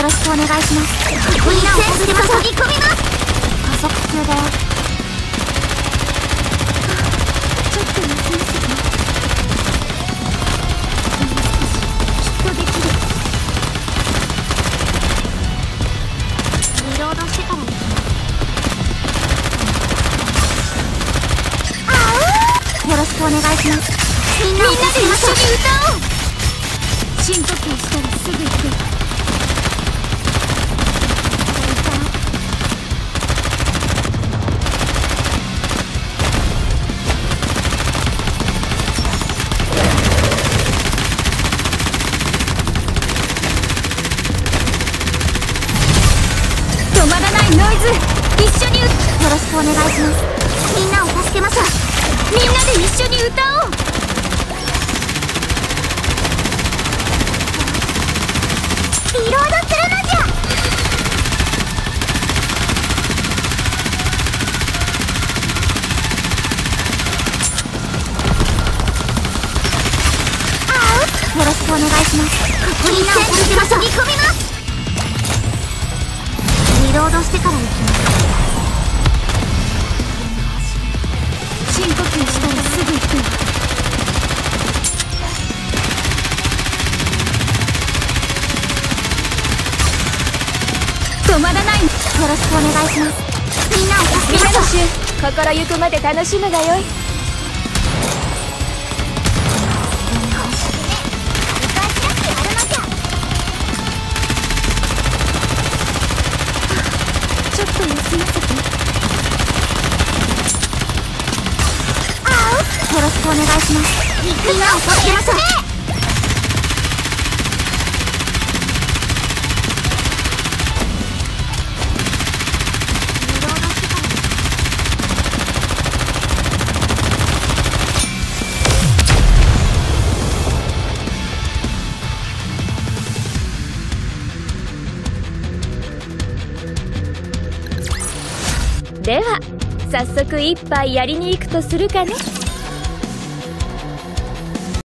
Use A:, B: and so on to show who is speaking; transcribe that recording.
A: 戦士が飛び込みます加速中だよちょっと休ませてきっとできるリロードしてから行きますよろしくお願いします。みんなで一緒に歌おう。ノイズ一緒によろしくお願いしますみんなを助けましょう。みんなで一緒に歌おう。リロードするのじゃあう。よろしくお願いします。みんなを助けましょう。飛び込みます。リロードしてから行きます深呼吸したらすぐ行く。よ止まらないよろしくお願いします。みんなを助けましょう
B: 心ゆくまで楽しむがよい。
A: よろしくお願いします。みんな
B: では早速一杯やりに行くとするかね。